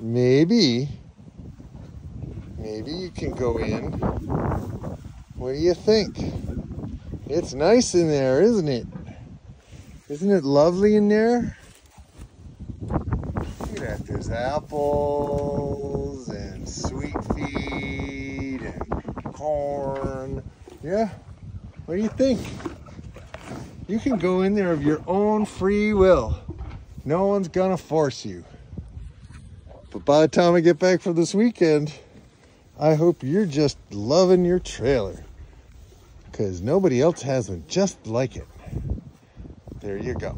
maybe, maybe you can go in. What do you think? It's nice in there, isn't it? Isn't it lovely in there? Look at that. There's apples and sweet feed and corn. Yeah. What do you think? You can go in there of your own free will. No one's gonna force you. But by the time I get back from this weekend, I hope you're just loving your trailer. Because nobody else has one just like it. There you go.